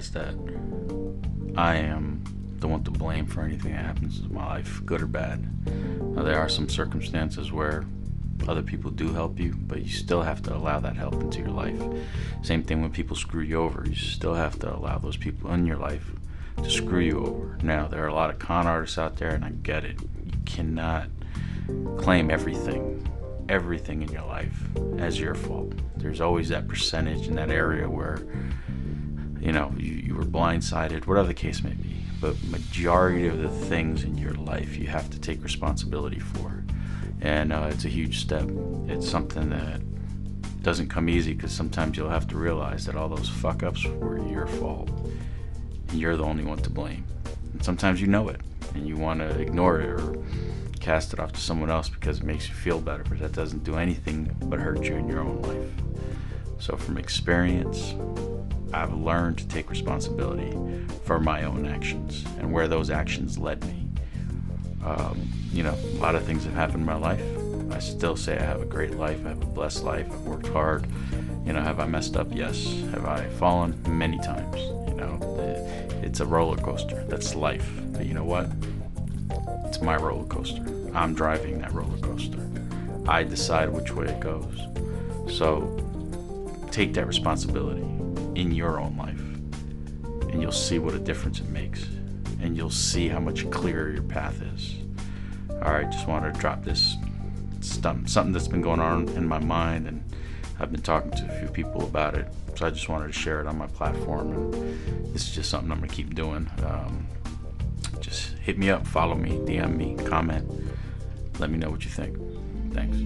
realize that I am the one to blame for anything that happens in my life, good or bad. Now, there are some circumstances where other people do help you, but you still have to allow that help into your life. Same thing when people screw you over, you still have to allow those people in your life to screw you over. Now, there are a lot of con artists out there, and I get it. You cannot claim everything, everything in your life as your fault. There's always that percentage in that area where, you know, you, you were blindsided, whatever the case may be. But majority of the things in your life you have to take responsibility for. And uh, it's a huge step. It's something that doesn't come easy because sometimes you'll have to realize that all those fuck ups were your fault and you're the only one to blame. And sometimes you know it and you want to ignore it or cast it off to someone else because it makes you feel better, but that doesn't do anything but hurt you in your own life. So, from experience, I've learned to take responsibility for my own actions and where those actions led me. Um, you know, a lot of things have happened in my life. I still say I have a great life. I have a blessed life. I've worked hard. You know, have I messed up? Yes. Have I fallen? Many times. You know, it's a roller coaster. That's life. But you know what? It's my roller coaster. I'm driving that roller coaster. I decide which way it goes. So take that responsibility in your own life, and you'll see what a difference it makes, and you'll see how much clearer your path is. All right, just wanted to drop this something that's been going on in my mind, and I've been talking to a few people about it. So I just wanted to share it on my platform, and this is just something I'm gonna keep doing. Um, just hit me up, follow me, DM me, comment. Let me know what you think. Thanks.